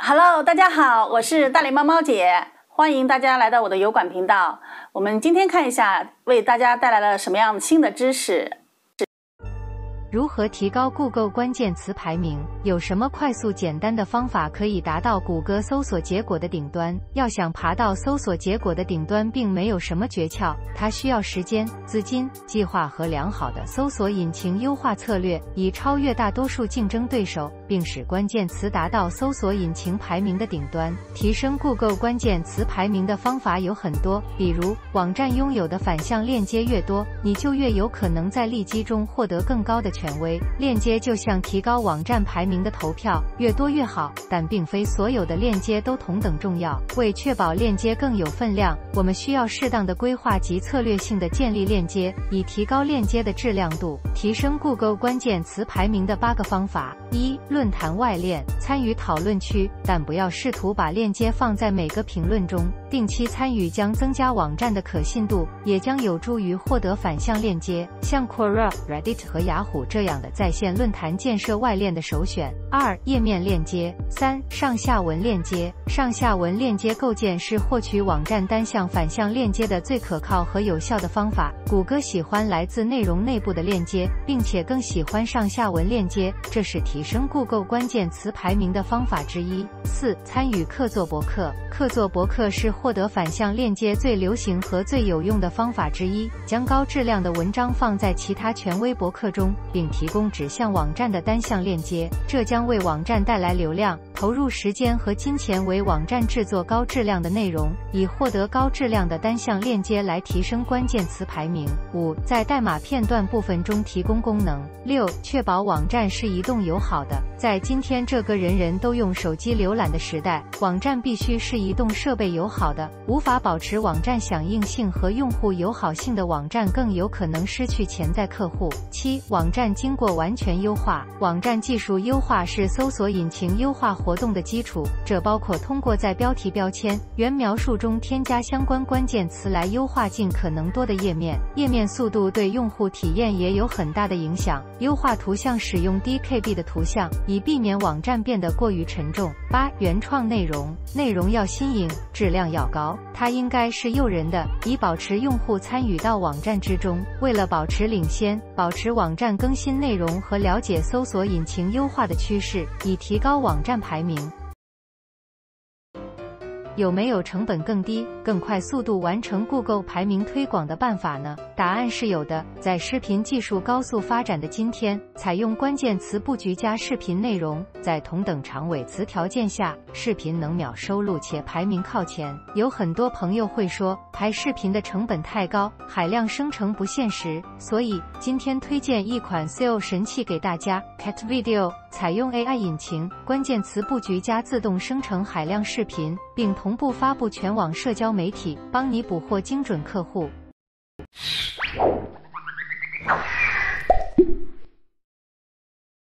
Hello，大家好，我是大脸猫猫姐，欢迎大家来到我的油管频道。我们今天看一下，为大家带来了什么样新的知识。如何提高 Google 关键词排名？有什么快速简单的方法可以达到谷歌搜索结果的顶端？要想爬到搜索结果的顶端，并没有什么诀窍，它需要时间、资金、计划和良好的搜索引擎优化策略，以超越大多数竞争对手，并使关键词达到搜索引擎排名的顶端。提升 Google 关键词排名的方法有很多，比如网站拥有的反向链接越多，你就越有可能在利基中获得更高的。权威链接就像提高网站排名的投票，越多越好，但并非所有的链接都同等重要。为确保链接更有分量，我们需要适当的规划及策略性的建立链接，以提高链接的质量度。提升 Google 关键词排名的八个方法：一、论坛外链，参与讨论区，但不要试图把链接放在每个评论中。定期参与将增加网站的可信度，也将有助于获得反向链接。像 Quora、Reddit 和雅虎。这样的在线论坛建设外链的首选。二、页面链接。三、上下文链接。上下文链接构建是获取网站单向反向链接的最可靠和有效的方法。谷歌喜欢来自内容内部的链接，并且更喜欢上下文链接，这是提升 Google 关键词排名的方法之一。四、参与客座博客。客座博客是获得反向链接最流行和最有用的方法之一。将高质量的文章放在其他权威博客中。并提供指向网站的单向链接，这将为网站带来流量。投入时间和金钱为网站制作高质量的内容，以获得高质量的单向链接来提升关键词排名。五，在代码片段部分中提供功能。六，确保网站是移动友好的。在今天这个人人都用手机浏览的时代，网站必须是移动设备友好的。无法保持网站响应性和用户友好性的网站，更有可能失去潜在客户。七，网站经过完全优化。网站技术优化是搜索引擎优化。活动的基础，这包括通过在标题、标签、原描述中添加相关关键词来优化尽可能多的页面。页面速度对用户体验也有很大的影响。优化图像，使用低 KB 的图像，以避免网站变得过于沉重。八、原创内容，内容要新颖，质量要高，它应该是诱人的，以保持用户参与到网站之中。为了保持领先，保持网站更新内容和了解搜索引擎优化的趋势，以提高网站排。名。有没有成本更低、更快速度完成 Google 排名推广的办法呢？答案是有的。在视频技术高速发展的今天，采用关键词布局加视频内容，在同等长尾词条件下，视频能秒收录且排名靠前。有很多朋友会说，拍视频的成本太高，海量生成不现实。所以今天推荐一款 SEO 神器给大家，Cat Video，采用 AI 引擎，关键词布局加自动生成海量视频，并同。步发布全网社交媒体，帮你捕获精准客户。